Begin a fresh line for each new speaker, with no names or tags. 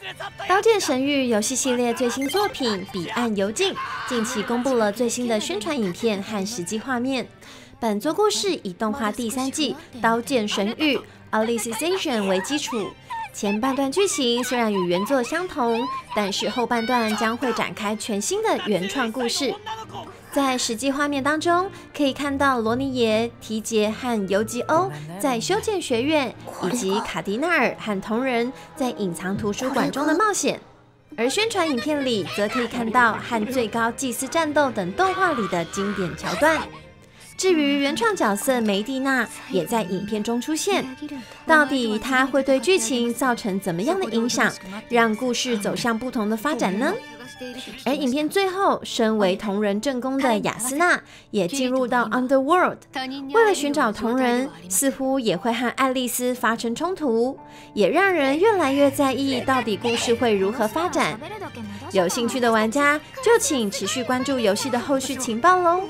《刀剑神域》游戏系列最新作品《彼岸游境》近期公布了最新的宣传影片和实际画面。本作故事以动画第三季《刀剑神域》Alicization 为基础，前半段剧情虽然与原作相同，但是后半段将会展开全新的原创故事。在实际画面当中，可以看到罗尼耶、提杰和尤吉欧在修建学院，以及卡迪纳尔和同人在隐藏图书馆中的冒险。而宣传影片里，则可以看到和最高祭司战斗等动画里的经典桥段。至于原创角色梅蒂娜，也在影片中出现。到底她会对剧情造成怎么样的影响，让故事走向不同的发展呢？而影片最后，身为同人正宫的雅斯娜也进入到 Underworld，为了寻找同人，似乎也会和爱丽丝发生冲突，也让人越来越在意到底故事会如何发展。有兴趣的玩家就请持续关注游戏的后续情报喽。